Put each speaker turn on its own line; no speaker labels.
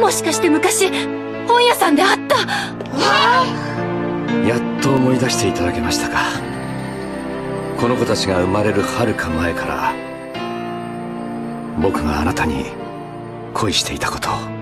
もしかして昔本屋さんで会った。
やっと思い出していただけましたか。この子たちが生まれるはるか前から僕があなたに恋していたことを。